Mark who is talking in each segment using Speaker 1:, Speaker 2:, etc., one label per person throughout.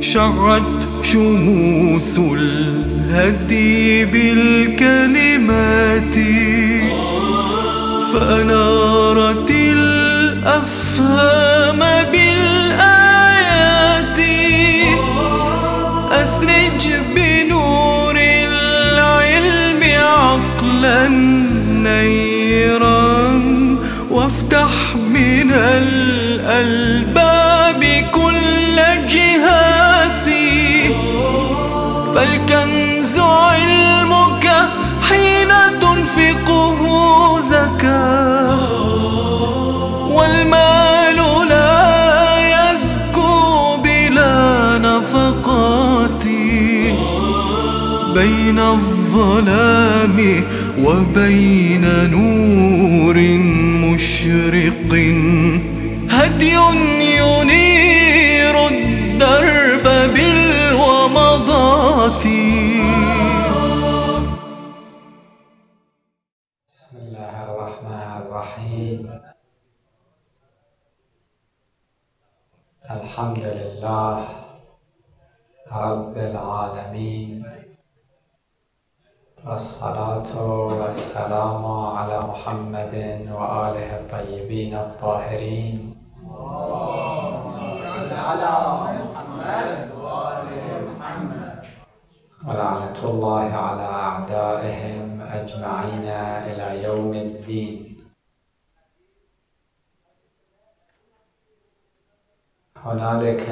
Speaker 1: شعت شموس الهدي بالكلمات فأنارت الأفهام بالآيات. أسرج بنور العلم عقلا نيرا وافتح من الألباب تنفقه زكاة والمال لا يزكو بلا نفقات. بين الظلام وبين نور مشرق. هدي ينير
Speaker 2: رب العالمين. والصلاة والسلام على محمد وآله الطيبين الطاهرين. ولعنة الله على أعدائهم أجمعين إلى يوم الدين. هنالك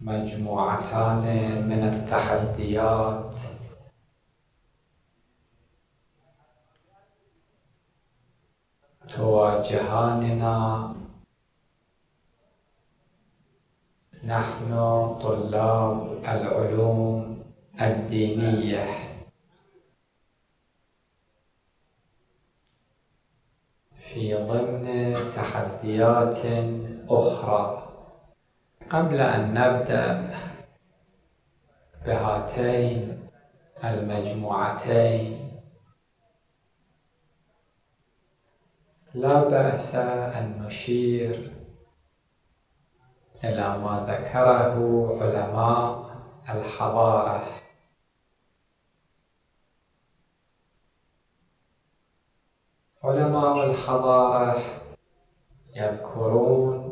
Speaker 2: مجموعتان من التحديات. تواجهاننا. نحن طلاب العلوم الدينية. في ضمن تحديات أخرى. قبل أن نبدأ بهاتين المجموعتين لا بأس أن نشير إلى ما ذكره علماء الحضارة. علماء الحضارة يذكرون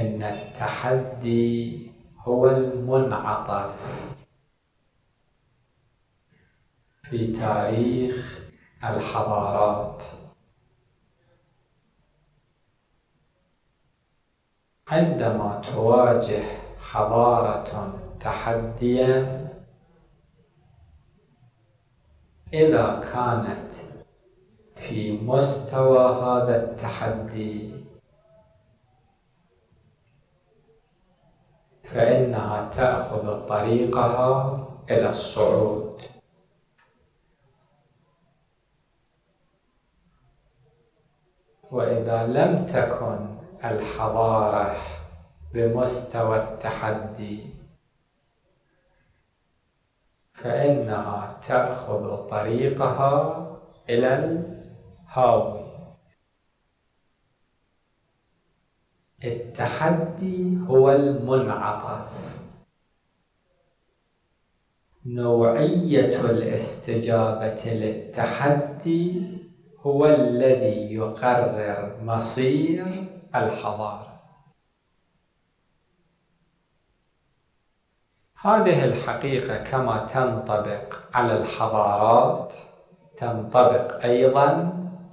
Speaker 2: إن التحدي هو المنعطف في تاريخ الحضارات. عندما تواجه حضارة تحديا إذا كانت في مستوى هذا التحدي فإنها تأخذ طريقها إلى الصعود. وإذا لم تكن الحضارة بمستوى التحدي فإنها تأخذ طريقها إلى الهاوي التحدي هو المنعطف نوعية الاستجابة للتحدي هو الذي يقرر مصير الحضارة. هذه الحقيقة كما تنطبق على الحضارات تنطبق أيضا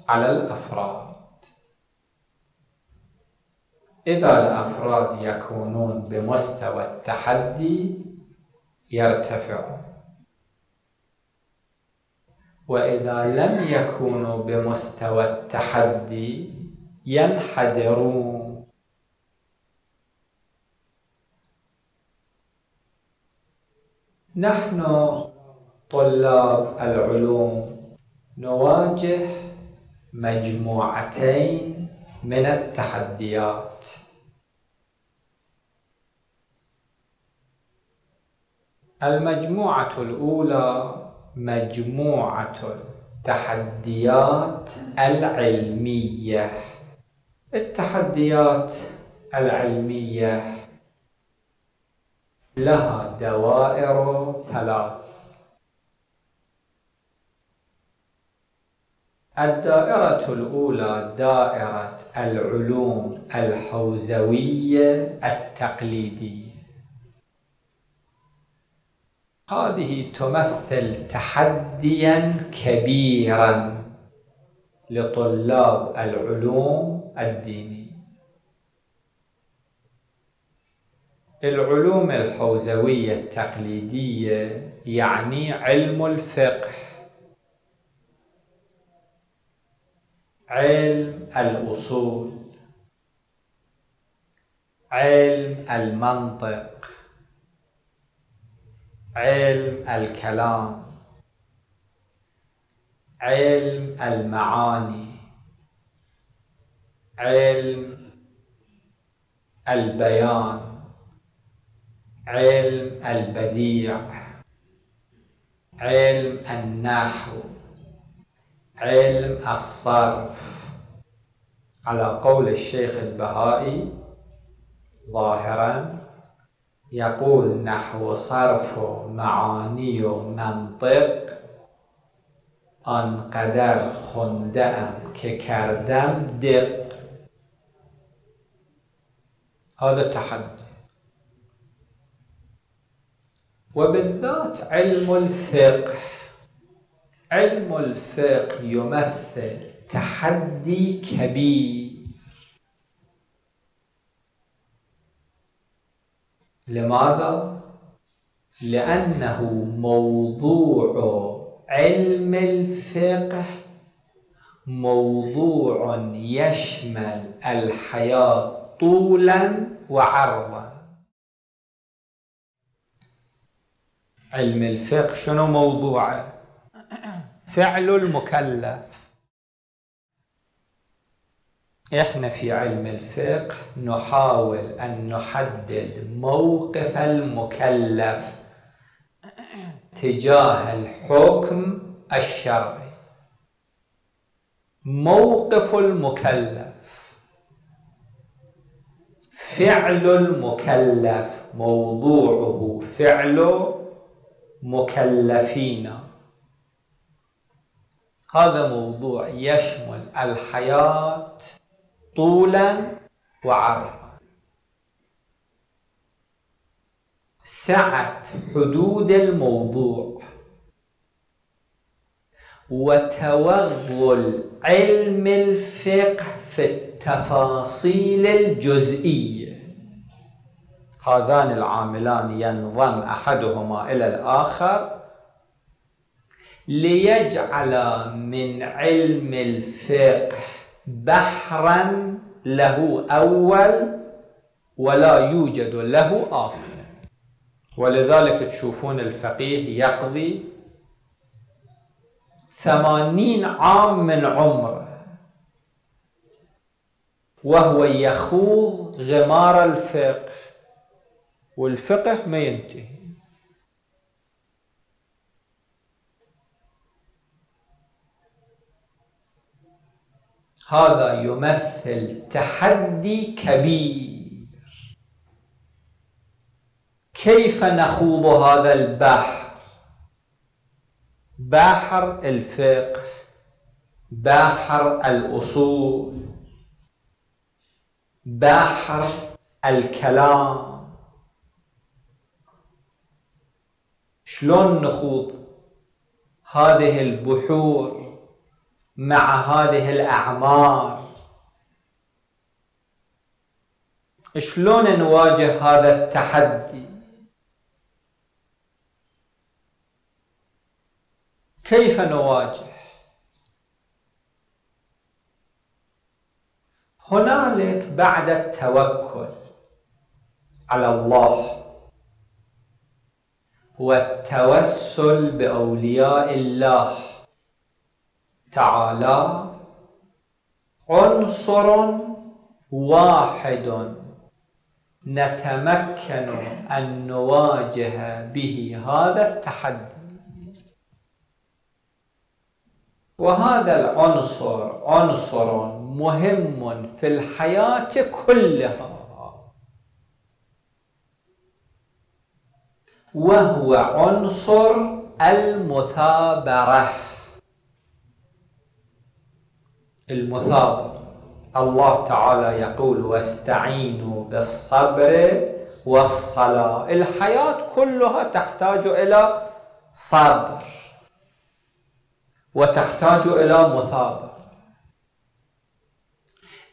Speaker 2: على الأفراد. إذا الأفراد يكونون بمستوى التحدي يرتفعون. وإذا لم يكونوا بمستوى التحدي ينحدرون. نحن طلاب العلوم نواجه مجموعتين من التحديات. المجموعة الأولى مجموعة التحديات العلمية. التحديات العلمية لها دوائر ثلاث. الدائرة الأولى دائرة العلوم الحوزوية التقليدية. هذه تمثل تحديا كبيرا لطلاب العلوم الدينية. العلوم الحوزوية التقليدية يعني علم الفقه. علم الأصول علم المنطق علم الكلام علم المعاني علم البيان علم البديع علم النحو. علم الصرف على قول الشيخ البهائي ظاهرا يقول نحو صرف معاني منطق آنقدر خونده ام که کردم دق. هذا تحدي وبالذات علم الفقه علم الفقه يمثل تحدي كبير. لماذا؟ لأنه موضوع علم الفقه موضوع يشمل الحياة طولا وعرضا. علم الفقه شنو موضوعه؟ فعل المكلف. إحنا في علم الفقه نحاول أن نحدد موقف المكلف تجاه الحكم الشرعي. موقف المكلف. فعل المكلف موضوعه فعل مكلفين. هذا موضوع يشمل الحياة طولا وعرضا. سعة حدود الموضوع وتوغل علم الفقه في التفاصيل الجزئية. هذان العاملان ينضم أحدهما إلى الآخر. ليجعل من علم الفقه بحرا له أول ولا يوجد له آخر. ولذلك تشوفون الفقيه يقضي ثمانين عام من عمره وهو يخوض غمار الفقه والفقه ما ينتهي. هذا يمثل تحدي كبير. كيف نخوض هذا البحر؟ بحر الفقه بحر الأصول بحر الكلام. شلون نخوض هذه البحور؟ مع هذه الأعمار. شلون نواجه هذا التحدي؟ كيف نواجه؟ هنالك بعد التوكل على الله والتوسل بأولياء الله. تعالى عنصر واحد نتمكن أن نواجه به هذا التحدي. وهذا العنصر عنصر مهم في الحياة كلها. وهو عنصر المثابرة. المثابرة الله تعالى يقول واستعينوا بالصبر والصلاة. الحياة كلها تحتاج إلى صبر وتحتاج إلى مثابرة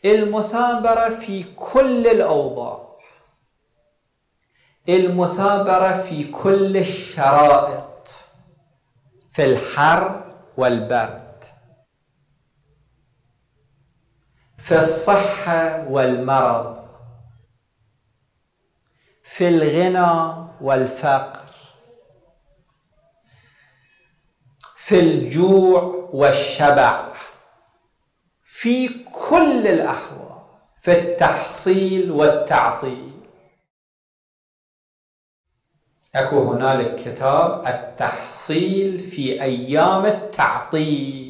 Speaker 2: المثابرة في كل الأوضاع. المثابرة في كل الشرائط. في الحر والبرد في الصحة والمرض في الغنى والفقر في الجوع والشبع في كل الأحوال في التحصيل والتعطيل. أكو هنالك كتاب التحصيل في أيام التعطيل.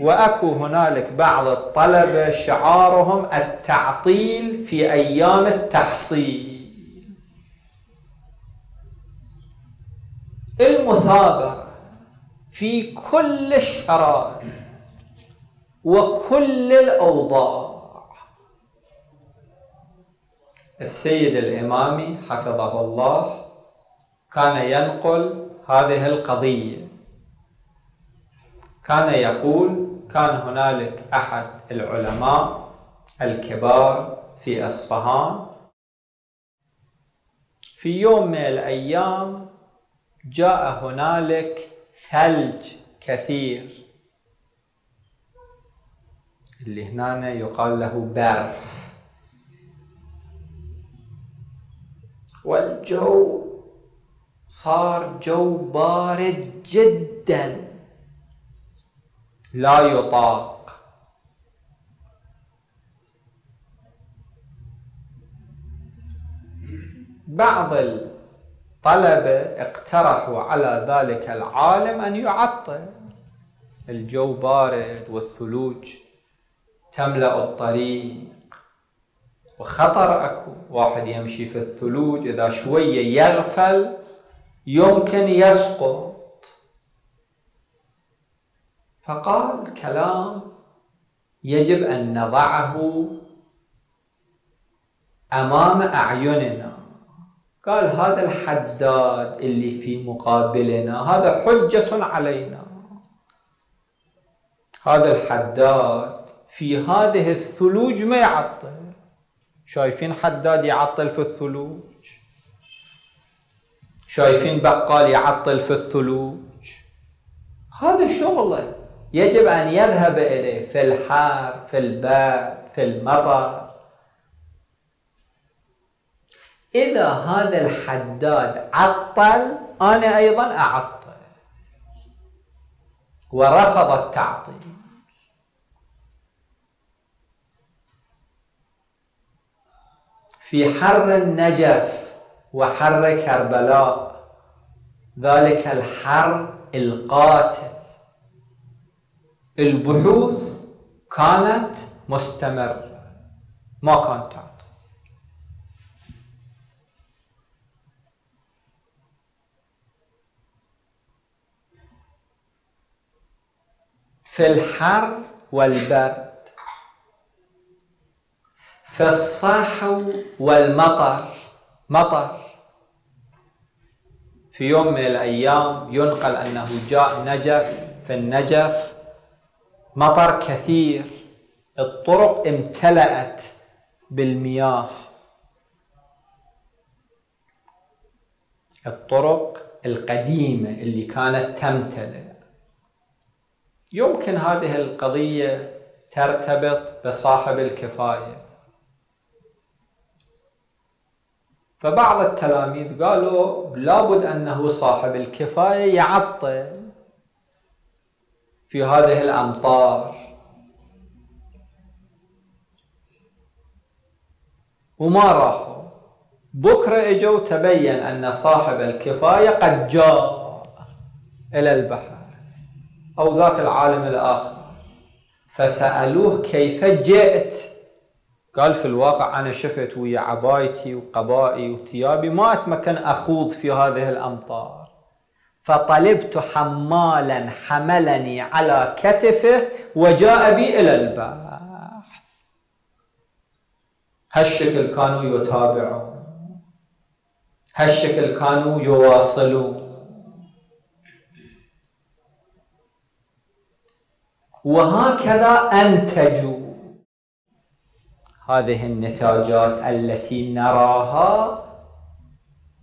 Speaker 2: وأكو هنالك بعض الطلبه شعارهم التعطيل في أيام التحصيل. المثابرة في كل الشرائط وكل الأوضاع. السيد الإمامي حفظه الله كان ينقل هذه القضية. كان يقول كان هنالك أحد العلماء الكبار في أصفهان. في يوم من الأيام جاء هنالك ثلج كثير. اللي هنا يقال له برف. والجو صار جو بارد جدا. لا يطاق. بعض الطلبة اقترحوا على ذلك العالم أن يعطل. الجو بارد والثلوج تملأ الطريق. وخطر أكو واحد يمشي في الثلوج إذا شوية يغفل يمكن يسقط. فقال كلام يجب أن نضعه أمام أعيننا. قال هذا الحداد اللي في مقابلنا هذا حجة علينا. هذا الحداد في هذه الثلوج ما يعطل. شايفين حداد يعطل في الثلوج؟ شايفين بقال يعطل في الثلوج؟ هذا شغله. يجب أن يذهب إليه في الحار في البرد في المطر. إذا هذا الحداد عطل أنا أيضا أعطل. ورفض التعطيل. في حر النجف وحر كربلاء ذلك الحر القاتل. البحوث كانت مستمرة ما كانت في الحر والبرد. فالصاحو والمطر. مطر. في يوم من الأيام ينقل أنه جاء نجف. في النجف مطر كثير. الطرق امتلأت بالمياه. الطرق القديمة اللي كانت تمتلئ. يمكن هذه القضية ترتبط بصاحب الكفاية. فبعض التلاميذ قالوا لابد أنه صاحب الكفاية يعطل. في هذه الأمطار. وما راحوا. بكرة إجوا تبين أن صاحب الكفاية قد جاء إلى البحر أو ذاك العالم الآخر. فسألوه كيف جئت؟ قال في الواقع أنا شفت ويا عبايتي وقبائي وثيابي ما أتمكن أخوض في هذه الأمطار. فطلبت حمالا حملني على كتفه وجاء بي إلى البحث هالشكل كانوا يتابعون. هالشكل كانوا يواصلون. وهكذا أنتجوا. هذه النتاجات التي نراها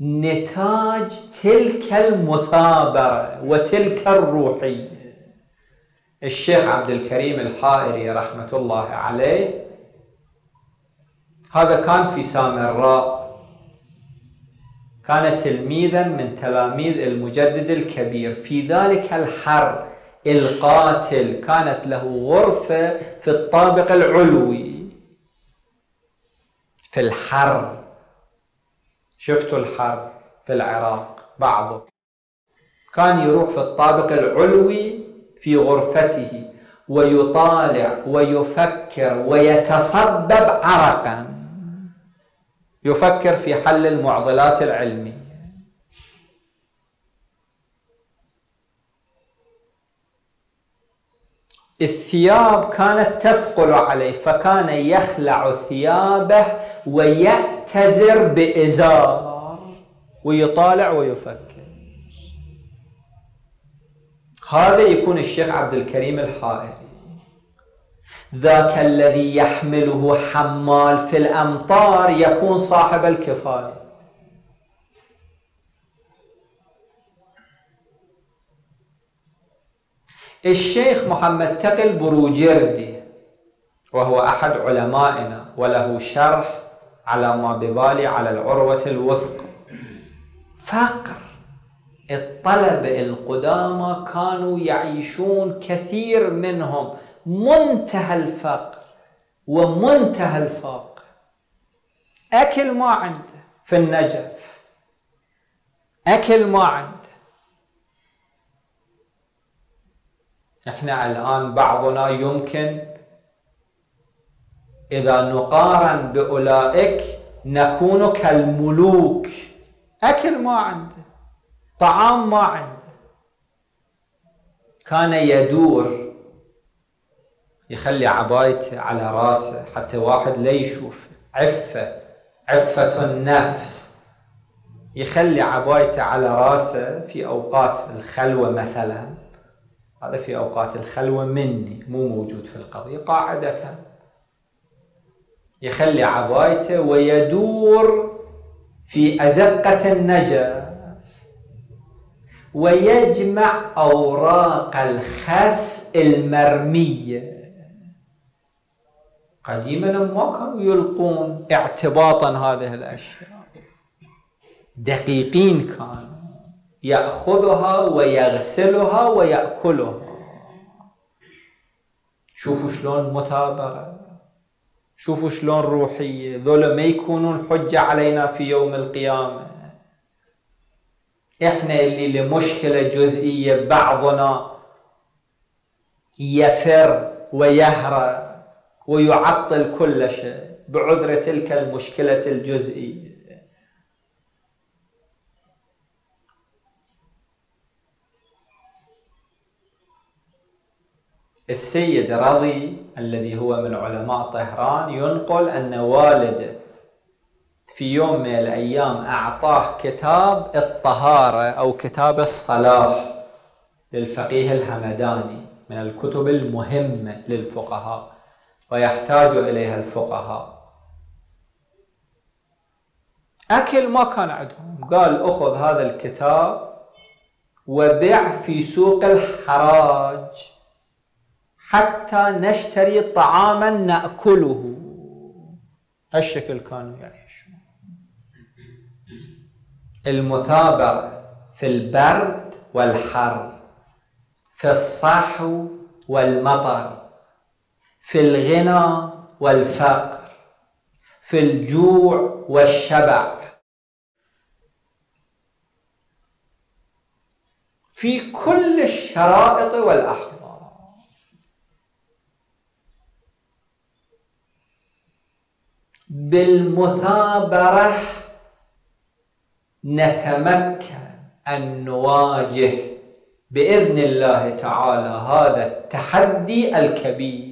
Speaker 2: نتاج تلك المثابرة وتلك الروحية. الشيخ عبد الكريم الحائري رحمة الله عليه هذا كان في سامراء كان تلميذا من تلاميذ المجدد الكبير. في ذلك الحر القاتل كانت له غرفة في الطابق العلوي. في الحر. شفتوا الحر في العراق بعضه. كان يروح في الطابق العلوي في غرفته ويطالع ويفكر ويتصبب عرقا. يفكر في حل المعضلات العلميه الثياب كانت تثقل عليه فكان يخلع ثيابه ويأتزر بإزار ويطالع ويفكر. هذا يكون الشيخ عبد الكريم الحائري. ذاك الذي يحمله حمال في الأمطار يكون صاحب الكفاية. الشيخ محمد تقي البروجردي وهو أحد علمائنا وله شرح على ما ببالي على العروة الوثقى فقر الطلبة القدامى كانوا يعيشون كثير منهم. منتهى الفقر ومنتهى الفاقة. أكل ما عنده في النجف أكل ما عنده. إحنا الآن بعضنا يمكن إذا نقارن بأولئك نكون كالملوك. أكل ما عنده طعام ما عنده. كان يدور يخلي عبايته على راسه حتى واحد لا يشوف عفة عفة النفس. يخلي عبايته على راسه في أوقات الخلوة مثلا. هذا في أوقات الخلوة مني مو موجود في القضية. قاعدة يخلي عبايته ويدور في أزقة النجف ويجمع أوراق الخس المرمية. قديما ما كانوا يلقون اعتباطا هذه الأشياء. دقيقين كانوا يأخذها ويغسلها ويأكلها. شوفوا شلون مثابرة شوفوا شلون روحية ذولا ما يكونون حجة علينا في يوم القيامة. إحنا اللي لمشكلة جزئية بعضنا يفر ويهرب ويعطل كل شيء بعذر تلك المشكلة الجزئية. السيد رضي الذي هو من علماء طهران ينقل أن والده في يوم من الأيام أعطاه كتاب الطهارة أو كتاب الصلاة للفقيه الهمداني من الكتب المهمة للفقهاء ويحتاج إليها الفقهاء. أكل ما كان عندهم. قال أخذ هذا الكتاب وبيع في سوق الحراج. حتى نشتري طعاما نأكله. هالشكل كانوا يعيشون المثابره في البرد والحر في الصحو والمطر في الغنى والفقر في الجوع والشبع. في كل الشرائط والأحوال بالمثابرة نتمكن أن نواجه بإذن الله تعالى هذا التحدي الكبير.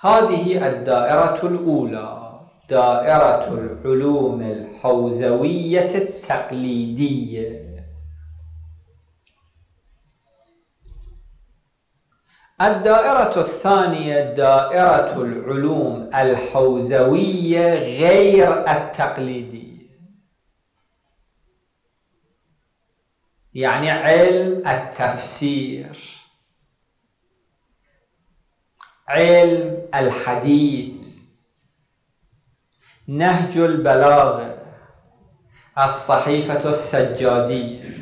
Speaker 2: هذه الدائرة الأولى دائرة العلوم الحوزوية التقليدية. الدائرة الثانية دائرة العلوم الحوزوية غير التقليدية. يعني علم التفسير علم الحديث نهج البلاغة الصحيفة السجادية.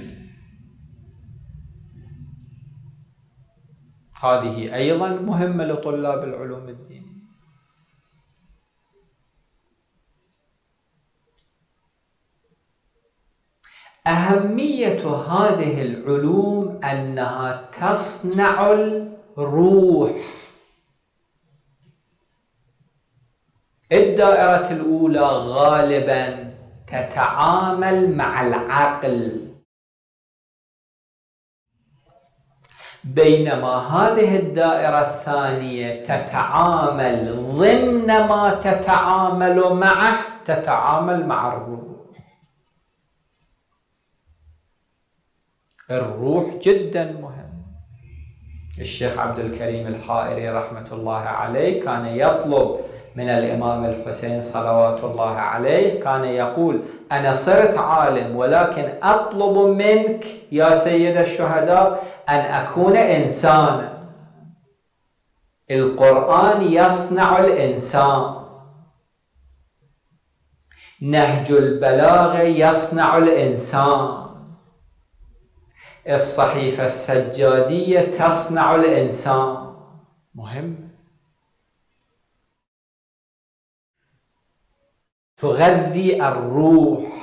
Speaker 2: هذه أيضا مهمة لطلاب العلوم الدينية. أهمية هذه العلوم أنها تصنع الروح. الدائرة الأولى غالبا تتعامل مع العقل. بينما هذه الدائرة الثانية تتعامل ضمن ما تتعامل معه تتعامل مع الروح. الروح جدا مهم. الشيخ عبد الكريم الحائري رحمة الله عليه كان يطلب من الإمام الحسين صلوات الله عليه كان يقول أنا صرت عالم ولكن أطلب منك يا سيد الشهداء أن أكون إنسانا القرآن يصنع الإنسان. نهج البلاغة يصنع الإنسان. الصحيفة السجادية تصنع الإنسان. مهم؟ تغذي الروح.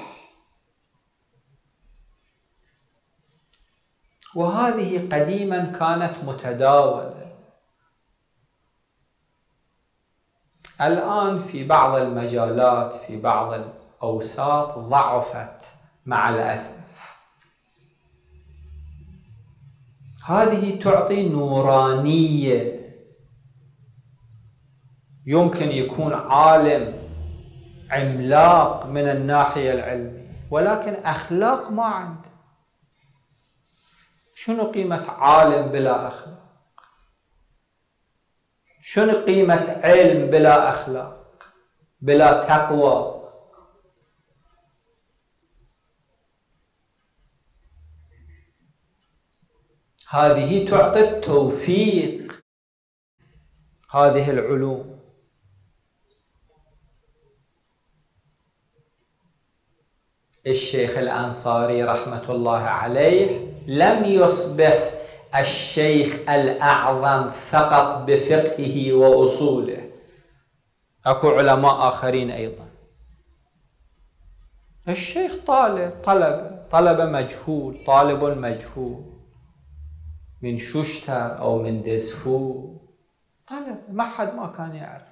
Speaker 2: وهذه قديما كانت متداولة. الآن في بعض المجالات في بعض الأوساط ضعفت مع الأسف. هذه تعطي نورانية. يمكن يكون عالم عملاق من الناحية العلمية. ولكن أخلاق ما عنده شنو قيمة عالم بلا أخلاق؟ شنو قيمة علم بلا أخلاق؟ بلا تقوى؟ هذه تعطي التوفيق. هذه العلوم. الشيخ الأنصاري رحمة الله عليه لم يصبح الشيخ الأعظم فقط بفقهه وأصوله. أكو علماء آخرين أيضا. الشيخ طالب طلب طلب مجهول طالب مجهول. من ششتر أو من دزفو طلب ما حد ما كان يعرف.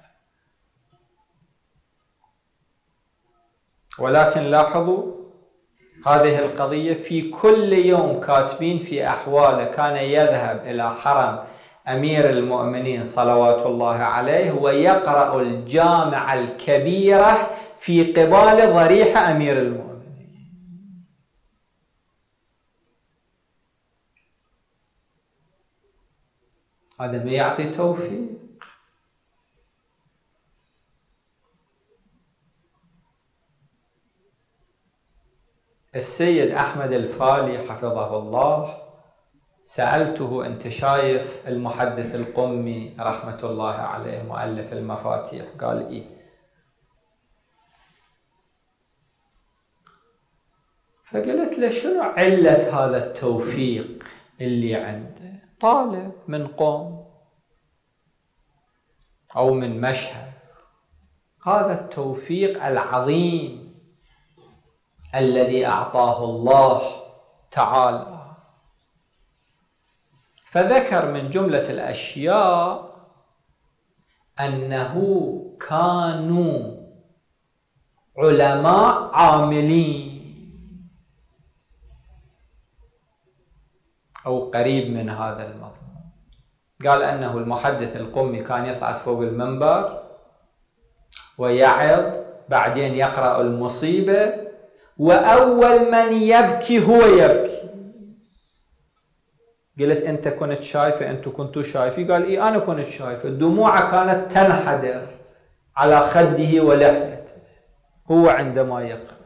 Speaker 2: ولكن لاحظوا هذه القضية في كل يوم كاتبين في أحواله. كان يذهب إلى حرم أمير المؤمنين صلوات الله عليه ويقرأ الجامعة الكبيرة في قبال ضريح أمير المؤمنين. هذا ما يعطي توفيق. السيد أحمد الفالي حفظه الله. سألته أنت شايف المحدث القمي رحمة الله عليه مؤلف المفاتيح؟ قال إيه. فقلت له شنو علة هذا التوفيق اللي عنده؟ طالب من قوم أو من مشهد. هذا التوفيق العظيم الذي أعطاه الله تعالى. فذكر من جملة الأشياء أنه كانوا علماء عاملين. أو قريب من هذا المضمون قال أنه المحدث القمي كان يصعد فوق المنبر ويعظ بعدين يقرأ المصيبة وأول من يبكي هو يبكي. قلت أنت كنت شايفة أنتم كنتوا شايفين؟ قال إيه أنا كنت شايفة. دموعه كانت تنحدر على خده ولحيته. هو عندما يقرأ.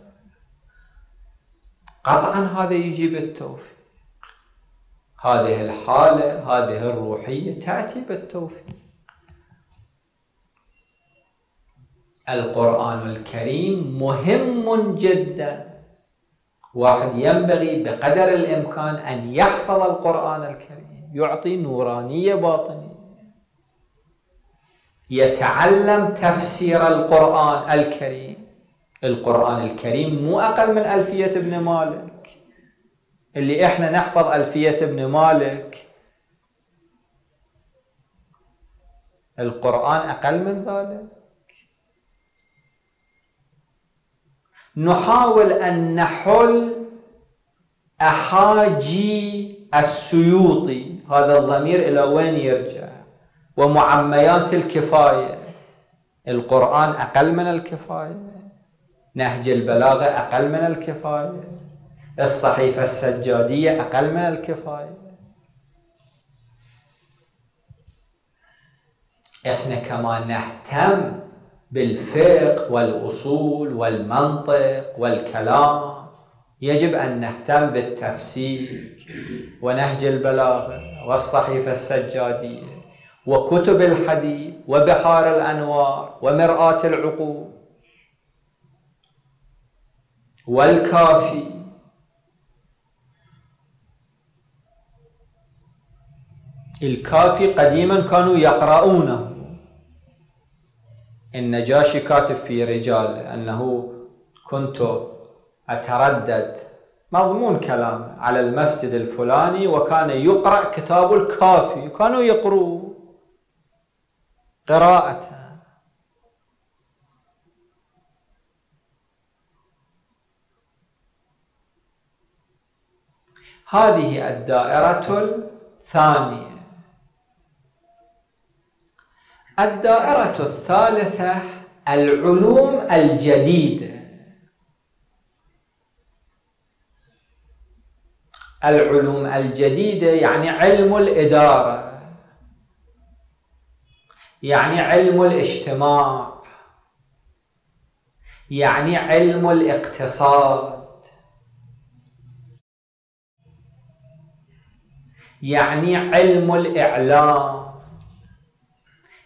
Speaker 2: قطعا هذا يجيب التوفيق. هذه الحالة هذه الروحية تأتي بالتوفيق. القرآن الكريم مهم جدا. واحد ينبغي بقدر الإمكان أن يحفظ القرآن الكريم يعطي نورانية باطنية. يتعلم تفسير القرآن الكريم. القرآن الكريم مو أقل من ألفية ابن مالك. اللي إحنا نحفظ ألفية ابن مالك القرآن أقل من ذلك. نحاول أن نحل أحاجي السيوطي هذا الضمير إلى وين يرجع؟ ومعميات الكفاية. القرآن أقل من الكفاية. نهج البلاغة أقل من الكفاية. الصحيفة السجادية أقل من الكفاية. إحنا كمان نهتم بالفقه والأصول والمنطق والكلام. يجب أن نهتم بالتفسير ونهج البلاغة والصحيفة السجادية وكتب الحديث وبحار الأنوار ومرآة العقول والكافي. الكافي قديما كانوا يقرؤونه. النجاشي كاتب في رجال أنه كنت أتردد مضمون كلام على المسجد الفلاني وكان يقرأ كتاب الكافي كانوا يقروا قراءة. هذه الدائرة الثانية. الدائرة الثالثة العلوم الجديدة العلوم الجديدة يعني علم الإدارة يعني علم الاجتماع يعني علم الاقتصاد يعني علم الإعلام.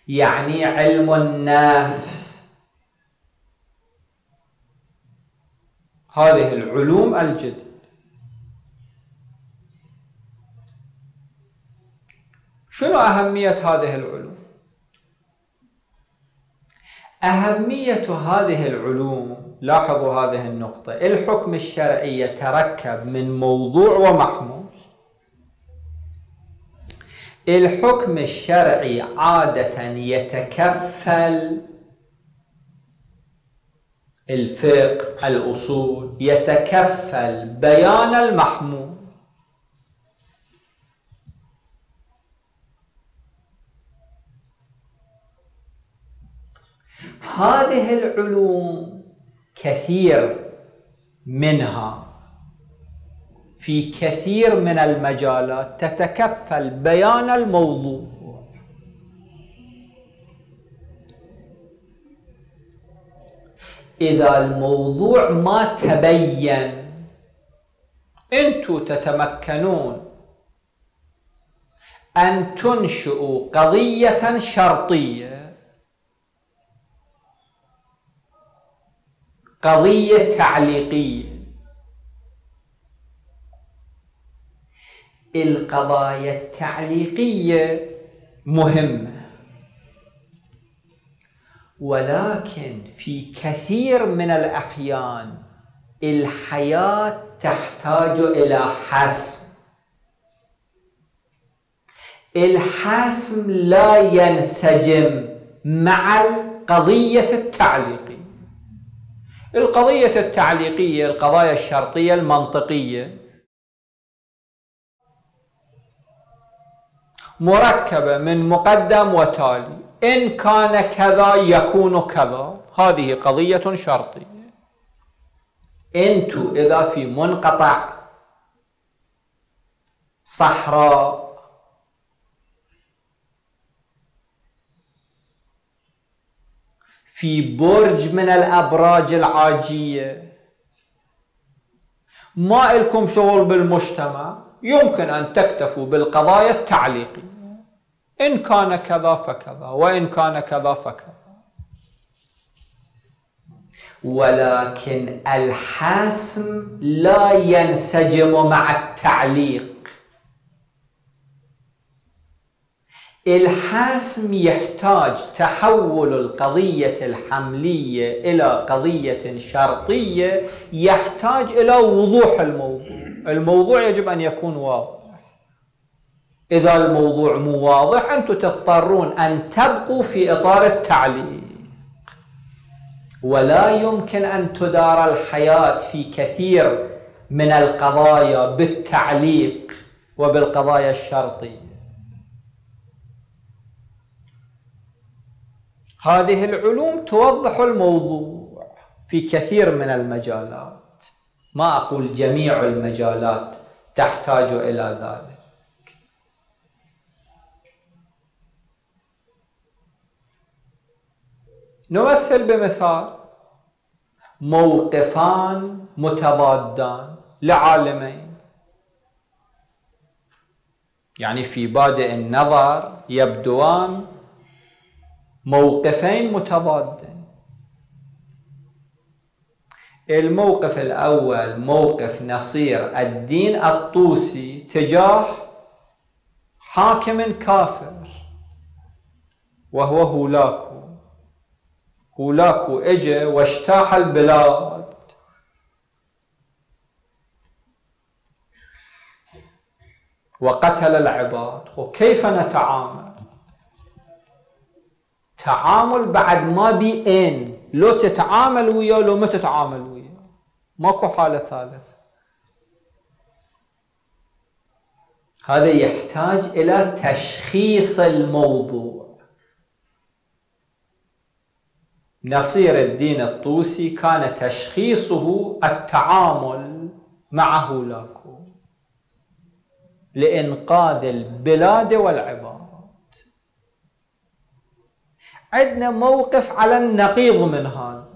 Speaker 2: يعني علم النفس. هذه العلوم الجدد شنو أهمية هذه العلوم؟ أهمية هذه العلوم لاحظوا هذه النقطة الحكم الشرعي يتركب من موضوع ومحمول. الحكم الشرعي عادة يتكفل الفقه الأصول يتكفل بيان المحمول. هذه العلوم كثير منها في كثير من المجالات تتكفل بيان الموضوع. إذا الموضوع ما تبين أنتم تتمكنون أن تنشئوا قضية شرطية. قضية تعليقية. القضايا التعليقية مهمة. ولكن في كثير من الأحيان الحياة تحتاج إلى حسم. الحسم لا ينسجم مع القضية التعليقية. القضية التعليقية القضايا الشرطية المنطقية مركبة من مقدم وتالي. إن كان كذا يكون كذا. هذه قضية شرطية. إنتو إذا في منقطع صحراء في برج من الأبراج العاجية ما لكم شغل بالمجتمع. يمكن أن تكتفوا بالقضايا التعليقية. إن كان كذا فكذا وإن كان كذا فكذا. ولكن الحسم لا ينسجم مع التعليق. الحاسم يحتاج تحول القضية الحملية إلى قضية شرطية يحتاج إلى وضوح الموضوع. الموضوع يجب أن يكون واضح. إذا الموضوع مو واضح أنتم تضطرون أن تبقوا في إطار التعليق. ولا يمكن أن تدار الحياة في كثير من القضايا بالتعليق وبالقضايا الشرطية. هذه العلوم توضح الموضوع في كثير من المجالات. ما أقول جميع المجالات تحتاج إلى ذلك. نمثل بمثال موقفان متضادان لعالمين. يعني في بادئ النظر يبدوان موقفين متضادين الموقف الأول موقف نصير الدين الطوسي تجاه حاكم كافر وهو هولاكو. هولاكو اجى واجتاح البلاد. وقتل العباد. وكيف نتعامل؟ تعامل بعد ما بي إن. لو تتعامل وياه لو ما تتعامل وياه ماكو حالة ثالثة هذا يحتاج إلى تشخيص الموضوع. نصير الدين الطوسي كان تشخيصه التعامل مع هولاكو لإنقاذ البلاد والعباد. عندنا موقف على النقيض من هذا.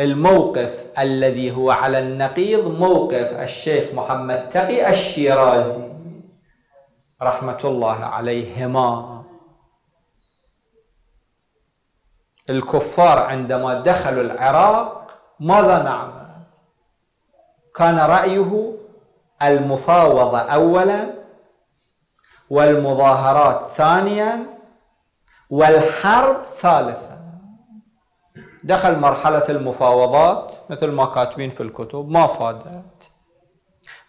Speaker 2: الموقف الذي هو على النقيض موقف الشيخ محمد تقي الشيرازي رحمة الله عليهما. الكفار عندما دخلوا العراق ماذا نعمل؟ كان رأيه المفاوضة أولا والمظاهرات ثانيا والحرب ثالثا. دخل مرحلة المفاوضات مثل ما كاتبين في الكتب ما فادت.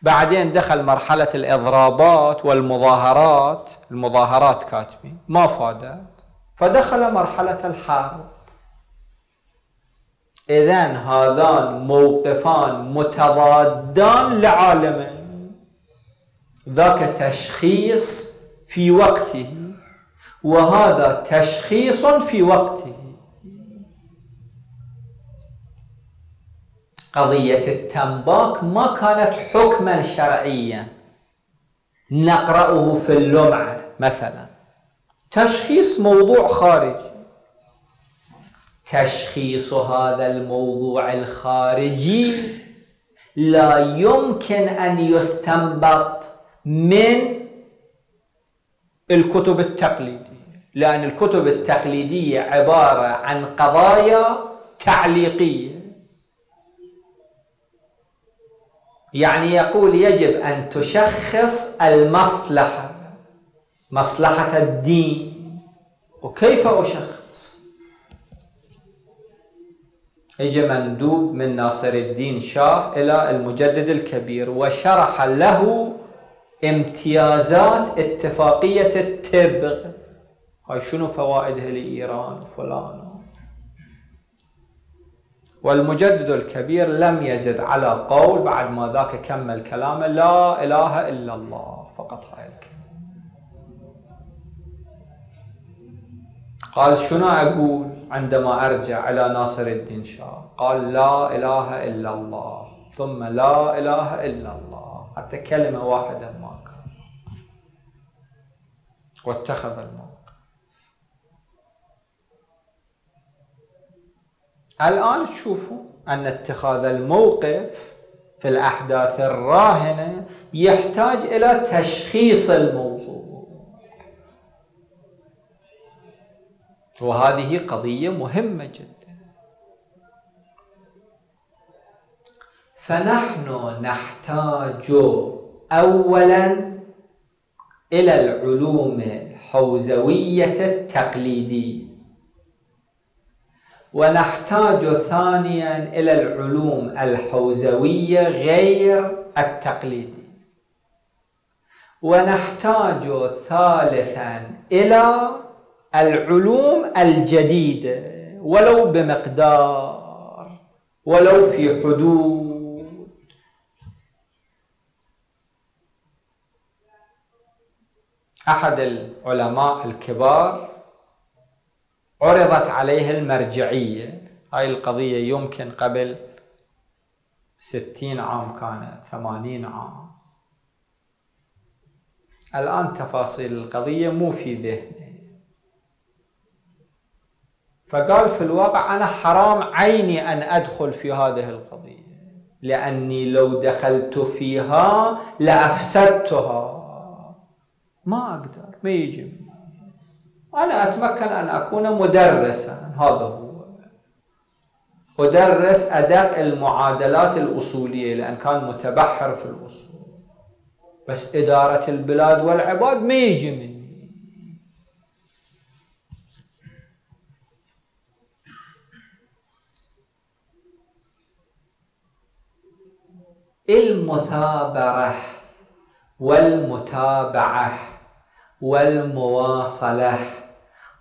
Speaker 2: بعدين دخل مرحلة الإضرابات والمظاهرات المظاهرات كاتبين ما فادت. فدخل مرحلة الحرب. إذا هذان موقفان متضادان لعالمين ذاك تشخيص في وقته. وهذا تشخيص في وقته. قضية التنباك ما كانت حكما شرعيا. نقرأه في اللمعة مثلا. تشخيص موضوع خارجي تشخيص هذا الموضوع الخارجي لا يمكن أن يستنبط من الكتب التقليدية لأن الكتب التقليدية عبارة عن قضايا تعليقية. يعني يقول يجب أن تشخص المصلحة مصلحة الدين. وكيف أشخص؟ اجى مندوب من ناصر الدين شاه إلى المجدد الكبير وشرح له امتيازات اتفاقية التبغ. هاي شنو فوائدها لإيران وفلان؟ والمجدد الكبير لم يزد على قول بعد ما ذاك كمل كلامه لا إله إلا الله فقط هاي الكلمة. قال شنو أقول عندما أرجع إلى ناصر الدين شاه؟ قال لا إله إلا الله ثم لا إله إلا الله. حتى كلمة واحدة ما كان. واتخذ الموقف. الآن تشوفوا أن اتخاذ الموقف في الأحداث الراهنة يحتاج إلى تشخيص الموضوع. وهذه قضية مهمة جدا. فنحن نحتاج أولا إلى العلوم الحوزوية التقليدية. ونحتاج ثانيا إلى العلوم الحوزوية غير التقليدية ونحتاج ثالثا إلى العلوم الجديدة ولو بمقدار ولو في حدود. أحد العلماء الكبار عرضت عليه المرجعية. هاي القضية يمكن قبل ستين عام كانت ثمانين عام. الآن تفاصيل القضية مو في ذهني. فقال في الواقع أنا حرام عيني أن أدخل في هذه القضية لأني لو دخلت فيها لأفسدتها. ما أقدر ما يجي أنا أتمكن أن أكون مدرسا. هذا هو. أدرس أدق المعادلات الأصولية لأن كان متبحر في الأصول. بس إدارة البلاد والعباد ما يجي مني. المثابرة والمتابعة والمواصلة.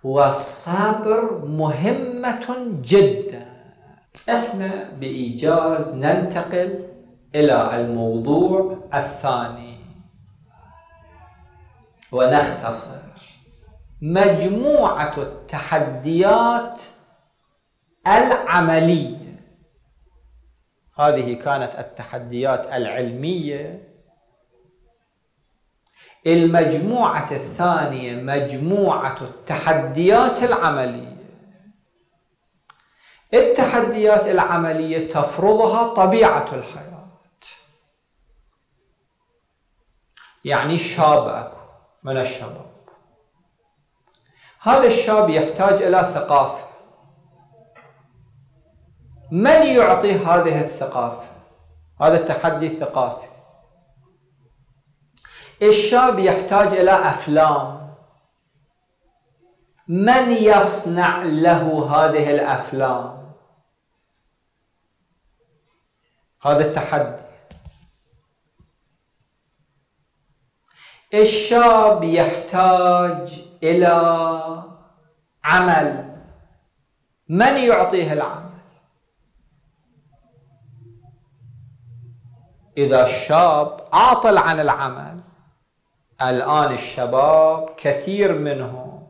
Speaker 2: والصبر مهمة جدا. إحنا بإيجاز ننتقل إلى الموضوع الثاني. ونختصر. مجموعة التحديات العملية. هذه كانت التحديات العلمية. المجموعة الثانية مجموعة التحديات العملية. التحديات العملية تفرضها طبيعة الحياة. يعني شاب أكو من الشباب. هذا الشاب يحتاج إلى ثقافة. من يعطي هذه الثقافة؟ هذا التحدي الثقافي. الشاب يحتاج إلى أفلام. من يصنع له هذه الأفلام؟ هذا التحدي. الشاب يحتاج إلى عمل. من يعطيه العمل؟ إذا الشاب عاطل عن العمل الآن الشباب كثير منهم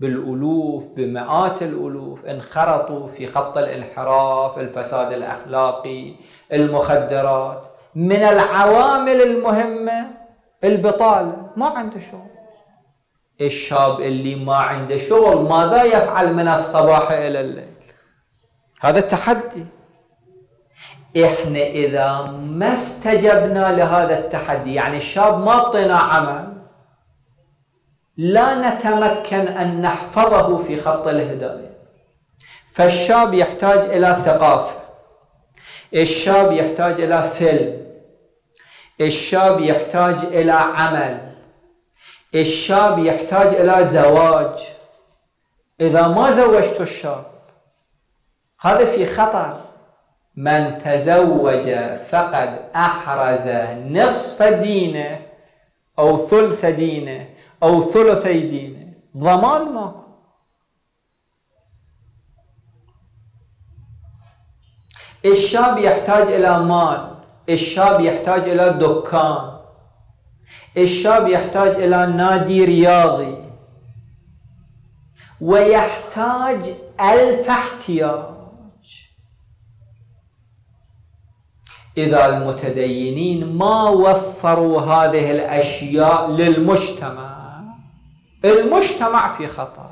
Speaker 2: بالألوف بمئات الألوف انخرطوا في خط الانحراف الفساد الأخلاقي المخدرات. من العوامل المهمة البطالة ما عنده شغل. الشاب اللي ما عنده شغل ماذا يفعل من الصباح إلى الليل؟ هذا التحدي. إحنا إذا ما استجبنا لهذا التحدي يعني الشاب ما اعطينا عمل لا نتمكن أن نحفظه في خط الهداية. فالشاب يحتاج إلى ثقافة. الشاب يحتاج إلى فيلم. الشاب يحتاج إلى عمل. الشاب يحتاج إلى زواج. إذا ما زوجت الشاب هذا في خطر. من تزوج فقد أحرز نصف دينه أو ثلث دينه. أو ثلثي دينه. ضمان ماكو. الشاب يحتاج إلى مال. الشاب يحتاج إلى دكان. الشاب يحتاج إلى نادي رياضي. ويحتاج ألف احتياج. إذا المتدينين ما وفروا هذه الأشياء للمجتمع المجتمع في خطر.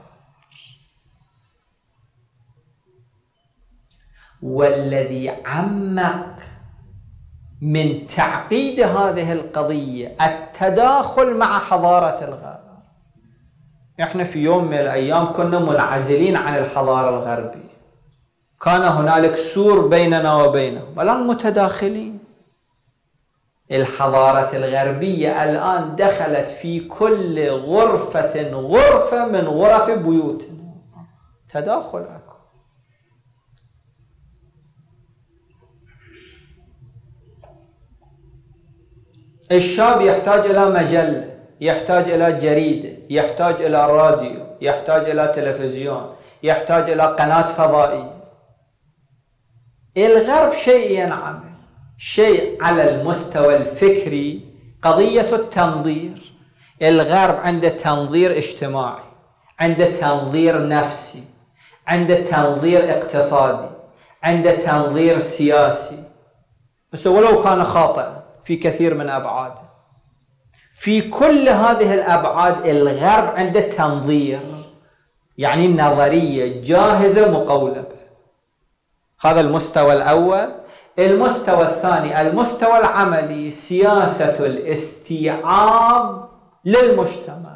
Speaker 2: والذي عمق من تعقيد هذه القضية التداخل مع حضارة الغرب. إحنا في يوم من الأيام كنا منعزلين عن الحضارة الغربية. كان هنالك سور بيننا وبينهم الان متداخلين. الحضارة الغربية الآن دخلت في كل غرفة غرفة من غرف بيوتنا تداخل أكو. الشاب يحتاج إلى مجلة يحتاج إلى جريدة يحتاج إلى راديو يحتاج إلى تلفزيون يحتاج إلى قناة فضائية. الغرب شيء ينعمل. شيء على المستوى الفكري قضية التنظير. الغرب عنده تنظير اجتماعي عنده تنظير نفسي عنده تنظير اقتصادي عنده تنظير سياسي. بس ولو كان خاطئا في كثير من أبعاده. في كل هذه الأبعاد الغرب عنده تنظير يعني نظرية جاهزة مقولبة. هذا المستوى الأول. المستوى الثاني المستوى العملي سياسة الاستيعاب للمجتمع.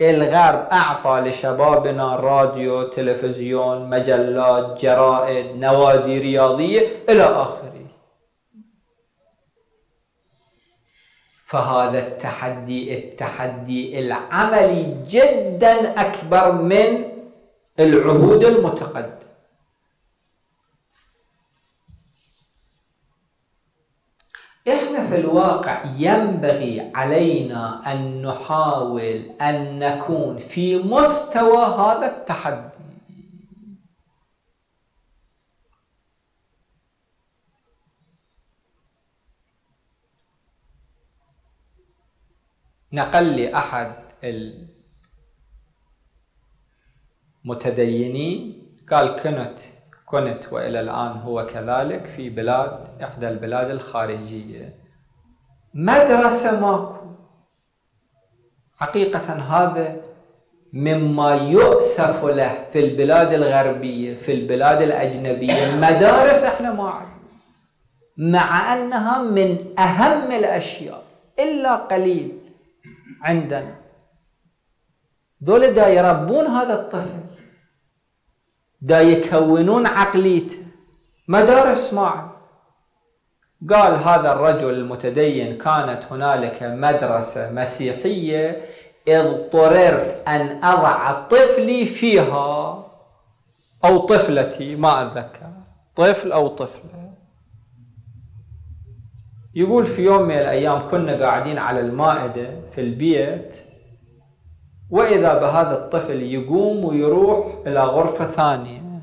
Speaker 2: الغرب أعطى لشبابنا راديو تلفزيون مجلات جرائد نوادي رياضية إلى آخره. فهذا التحدي التحدي العملي جدا أكبر من العهود المتقدمة. إحنا في الواقع ينبغي علينا أن نحاول أن نكون في مستوى هذا التحدي. نقل لي أحد المتدينين قال كنت كنت وإلى الآن هو كذلك في بلاد إحدى البلاد الخارجية. مدرسة ماكو. حقيقة هذا مما يؤسف له في البلاد الغربية في البلاد الأجنبية. مدارس إحنا ما عندنا مع أنها من أهم الأشياء إلا قليل عندنا. دول دا يربون هذا الطفل. دا يكونون عقليته مدارس معه. قال هذا الرجل المتدين كانت هنالك مدرسة مسيحية اضطررت أن أضع طفلي فيها أو طفلتي ما أتذكر. طفل أو طفلة. يقول في يوم من الأيام كنا قاعدين على المائدة في البيت وإذا بهذا الطفل يقوم ويروح إلى غرفة ثانية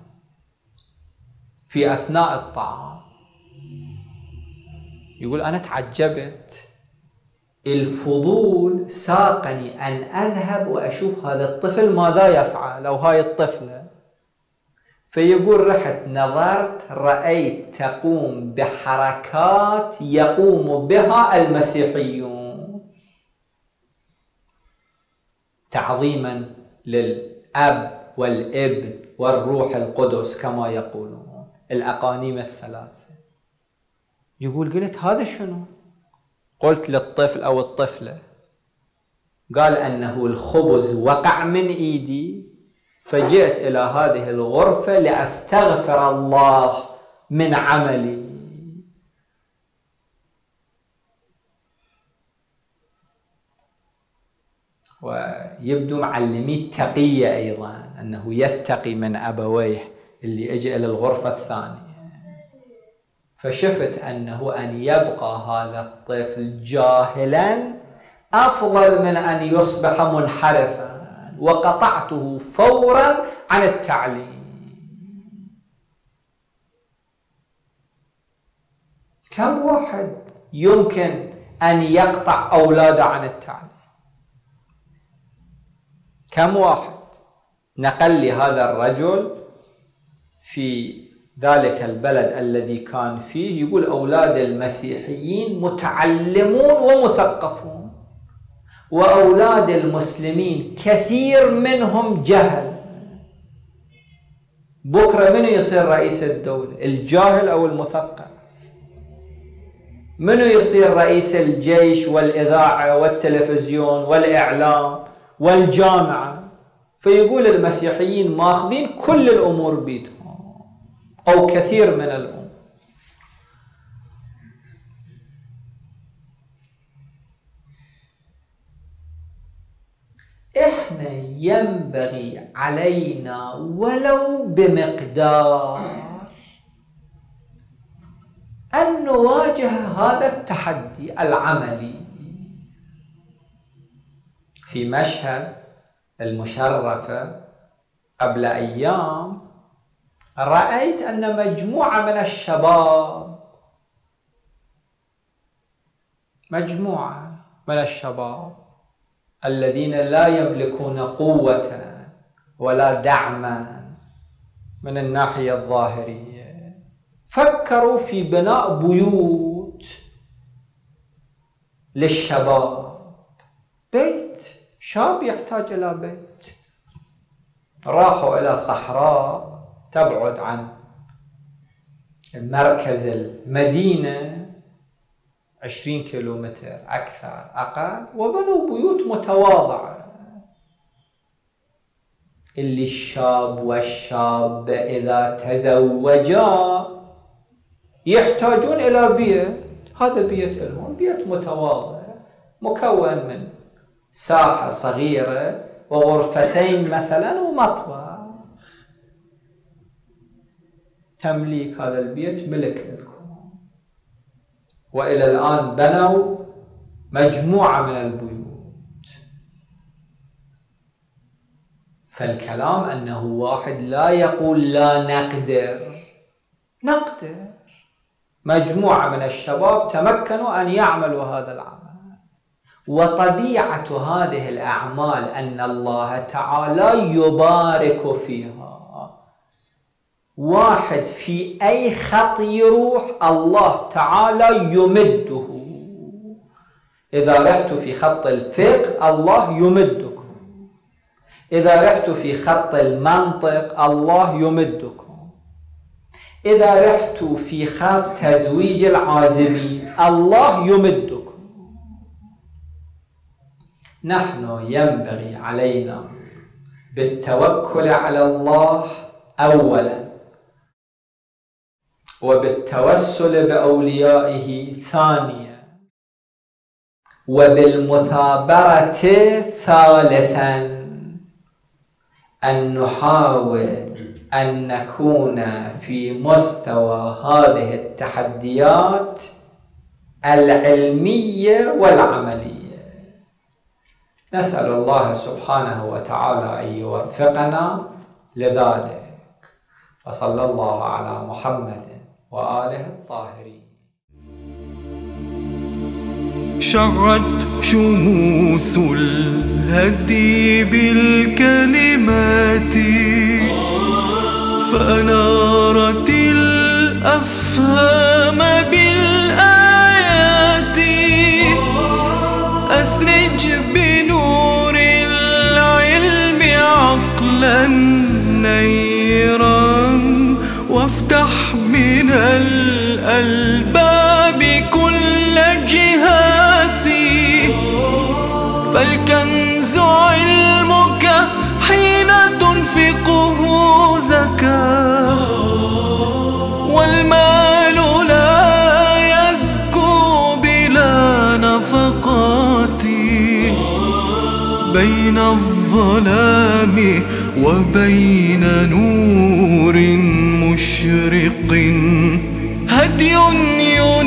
Speaker 2: في أثناء الطعام يقول أنا تعجبت. الفضول ساقني أن أذهب وأشوف هذا الطفل ماذا يفعل أو هاي الطفلة. فيقول رحت نظرت رأيت تقوم بحركات يقوم بها المسيحيون. تعظيما للأب والإبن والروح القدس كما يقولون. الأقانيم الثلاثة. يقول قلت هذا شنو؟ قلت للطفل أو الطفلة. قال أنه الخبز وقع من إيدي فجئت إلى هذه الغرفة لأستغفر الله من عملي. ويبدو معلمي التقية أيضا أنه يتقي من أبويه اللي اجى إلى الغرفة الثانية. فشفت أنه أن يبقى هذا الطفل جاهلا أفضل من أن يصبح منحرفا وقطعته فورا عن التعليم. كم واحد يمكن أن يقطع أولاده عن التعليم؟ كم واحد نقل لي هذا الرجل في ذلك البلد الذي كان فيه؟ يقول أولاد المسيحيين متعلمون ومثقفون وأولاد المسلمين كثير منهم جهل. بكرة من يصير رئيس الدولة؟ الجاهل أو المثقف؟ منو يصير رئيس الجيش والإذاعة والتلفزيون والإعلام؟ والجامعة. فيقول المسيحيين ماخذين كل الأمور بيدهم أو كثير من الأمور. إحنا ينبغي علينا ولو بمقدار أن نواجه هذا التحدي العملي. في مشهد المشرفة قبل أيام رأيت أن مجموعة من الشباب مجموعة من الشباب الذين لا يملكون قوة ولا دعما من الناحية الظاهرية فكروا في بناء بيوت للشباب. بيت شاب يحتاج إلى بيت. راحوا إلى صحراء تبعد عن مركز المدينة عشرين كيلومتر أكثر أقل وبنوا بيوت متواضعة. اللي الشاب والشابة إذا تزوجا يحتاجون إلى بيت. هذا بيت لهم بيت متواضع مكون من ساحة صغيرة وغرفتين مثلا ومطبخ. تمليك هذا البيت ملك لكم. وإلى الآن بنوا مجموعة من البيوت. فالكلام أنه واحد لا يقول لا نقدر. نقدر. مجموعة من الشباب تمكنوا أن يعملوا هذا العمل. وطبيعة هذه الأعمال أن الله تعالى يبارك فيها. واحد في أي خط يروح الله تعالى يمده. إذا رحت في خط الفقه الله يمدكم إذا رحت في خط المنطق الله يمدكم إذا رحت في خط تزويج العازبين الله يمدكم نحن ينبغي علينا بالتوكل على الله أولا وبالتوسل بأوليائه ثانيا وبالمثابرة ثالثا أن نحاول أن نكون في مستوى هذه التحديات العلمية والعملية. نسأل الله سبحانه وتعالى أن يوفقنا لذلك. وصلى الله على محمد وآله الطاهرين.
Speaker 1: شعت شموس الهدي بالكلمات فأنارت الأفهام بالآيات الألباب كل جهاتي فالكنز علمك حين تنفقه زكاة والمال لا يزكو بلا نفقات. بين الظلام وبين نور مشرق. هدي ينير